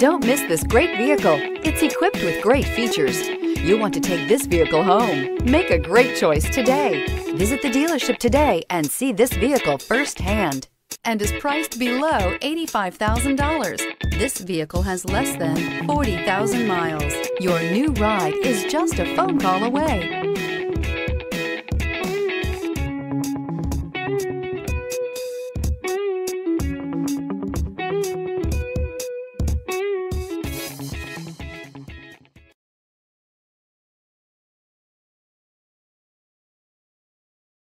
Don't miss this great vehicle. It's equipped with great features. You want to take this vehicle home. Make a great choice today. Visit the dealership today and see this vehicle firsthand and is priced below $85,000. This vehicle has less than 40,000 miles. Your new ride is just a phone call away.